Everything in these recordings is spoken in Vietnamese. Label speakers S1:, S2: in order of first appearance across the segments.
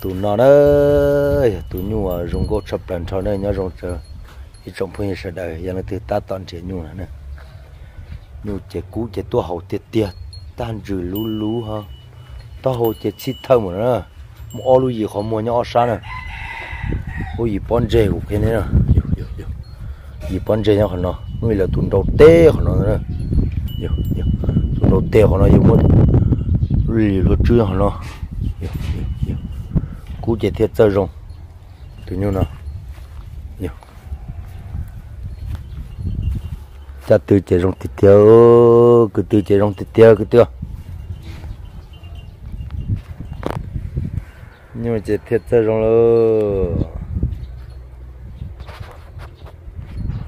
S1: tụ nó đấy tụ nhua à rong go chập lần cho nên nhớ rong chờ thì trong phun sẽ đời, giờ nó từ ta toàn chế nhua nữa nhua chế cũ chế tua hậu tiệt tiệt, tan trừ lú lú ha. Ta hậu chế chi thơm mà nữa mua lu gì khó mua nhau sa nè. Ôi gì bón dê của cái này nè. Gì bón dê nhau nó. Người là tụ đầu tê của nó nữa nhiều nhiều đầu tê của nó nhiều muốn lì lo chưa hả nó cú chế thiết chơi rồng. Từ nhiêu nào? Nhiều. Cha từ chế rồng thịt tiêu cứ từ chế rồng thịt tiêu cứ tiêu. Nhưng mà chế thiết chơi rồng lơ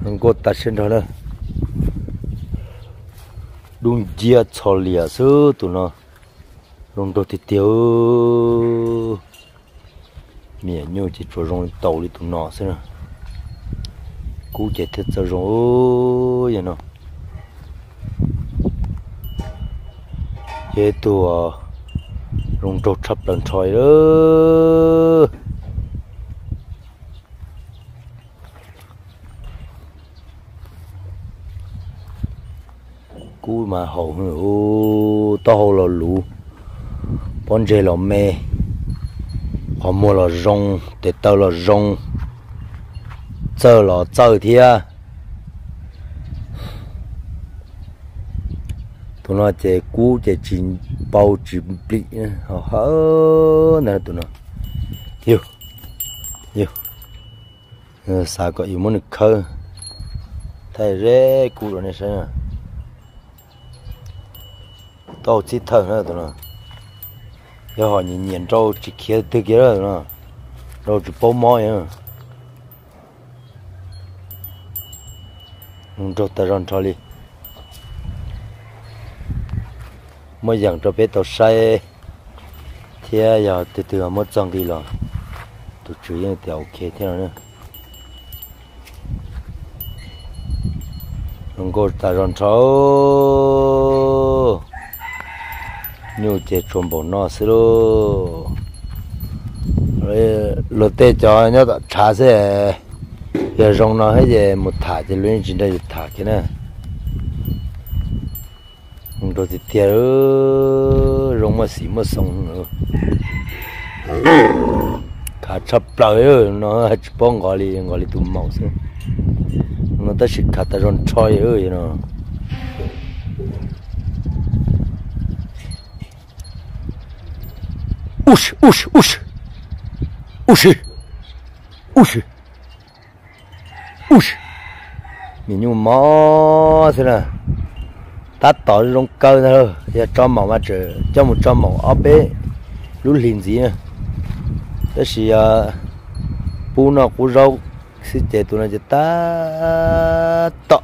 S1: không có ta sinh đó nữa. Đúng chia cho lìa sơ tụi nó. Rồng đồ thịt tiêu mẹ nhiều chỉ cho rong tàu đi tụi nó xem cú chạy thiết cho rong ôi vậy nó. Chế tụi ờ, rong trâu chập lần trời đó. Cú mà hậu ô to hậu là lũ. Bọn dê là mê họ mua là rong để tao là rong. Chờ là chờ thì à tụi nó chỉ cú chỉ chín, bao chín bị họ hở, nè, tụi nó. Yêu yêu sao có yêu muốn được khơi thay rễ cú rồi này sao tao chỉ thở nữa, tụi nó giờ họ nhìn nhìn trâu chỉ kia từ kia rồi nó trâu chỉ bố mồi nữa trâu ta rong trâu đi. Mỗi dặn cho bé tàu say. Thì giờ từ từ mới trồng đi rồi. Tụi chủ yếu thì ok thế nào nữa? Rong cô ta rong trâu nhiều chế chuẩn bộ nó xí lô rồi lô tê cho nhớ đó trả xe giờ rong nó hết giờ một thả thì luyện chỉ đây thả cái này rồi thì tiệt rong mà xí mà sống nữa cả chập lại nó chỉ bông gọi đi gọi đi tụm màu xí nó ta chỉ cả ta rong chơi ơi nó uszy, uszy, uszy, uszy, uszy, uszy. Mình nhung mò thế nè, ta tỏ trong cơ thôi, giờ cho mỏ mà chờ, cho một cho mỏ ốp bế. lúc liền gì nè, đó là Bú nó cú râu. xin chế tụi nó cho ta tỏ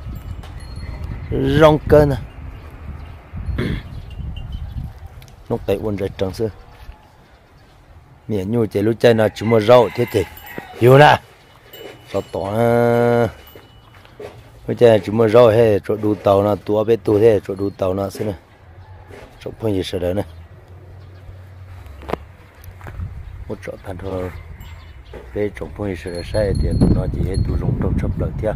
S1: trong cơ nè, nó tệ quân rạch trắng xưa miền nhu chế lúc chơi nó chỉ mua rau, thế thì hiểu nè. Sau tỏ à. lúc chơi chỉ mua rau hay chỗ đủ tàu nó tua bé tua thế chỗ đủ tàu nó xin nè. Chỗ phong gì sợ đấy nè. Một chỗ thành thôi bé chỗ phong gì sợ đấy sai thì nó chỉ hết tu dùng trong chập lợi theo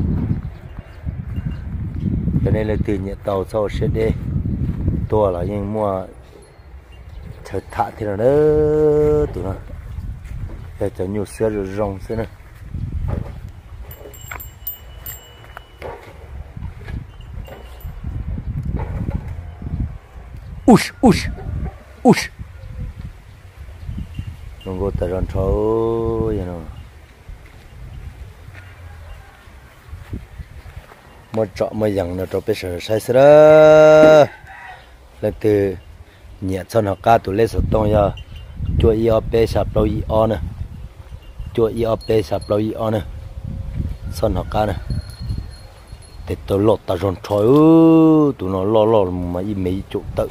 S1: cho nên là từ nhẹ tàu sau sẽ đi tua là nhưng mua chờ thả thì là đó tụi nó. Để cho nhiều xe rồi rong xe này. Ush ush ush. Nó có tài rắn trâu vậy nó một trọ một dặn nó trọ bây giờ sai sữa là từ nhẹ cho nó cá tụi lấy sốt tông giờ. Chua y op bê lâu y on chua y op bê lâu y on nè. Son nó cá nè. Để tôi lột ta ròn trời ư, tụi nó lo lo mà y mấy chỗ tự.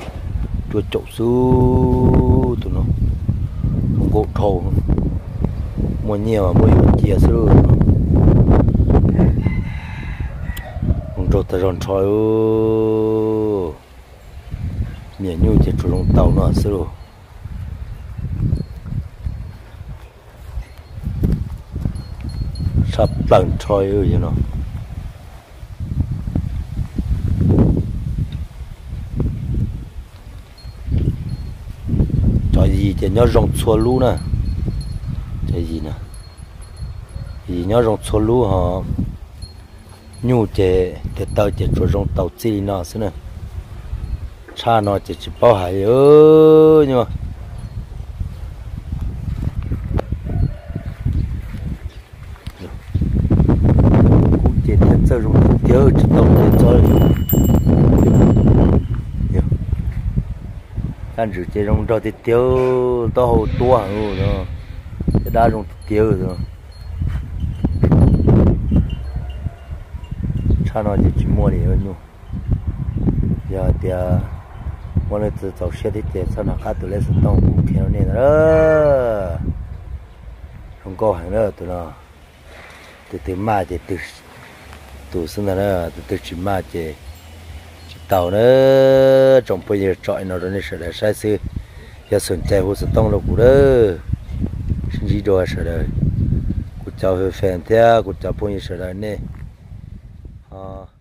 S1: Chua chỗ su tụi nó. Không có thầu mua nhiều mà mua chia sư không cho ta ròn trời ư miền nhu chỉ chủ long tàu nó sơ rồi sắp lần trôi ơi nó cho gì thì nó rong xua lũ nè cái gì nè thì nó rong xua lũ họ nhu chế để tàu chế chủ rong tàu chi nó xí nè cha nó chỉ chỉ bao hải ơi nhưng mà cũng chỉ thật sự dùng tiêu chỉ tàu chế cho dạ. anh chỉ chế rong cho thì tiêu to hồ tua hơn rồi cái đá dùng tiêu rồi cha nó chỉ chỉ mua đi hơn nhau. Dạ, Giờ thì mỗi lần từ tàu xe đi thì sao nó cá tụi lấy sợi tông cũng theo này đó không có hàng nữa tụi nó từ từ mà thì từ từ sinh ra nữa từ từ chỉ mà thì chỉ tàu nữa trong bây giờ trọi nó rồi nên sẽ là sai sư giờ sườn chạy hồ sợi tông là cũng đó xin gì đồ sẽ đời cụ cháu hơi phèn theo cụ cháu bây giờ sẽ là nè à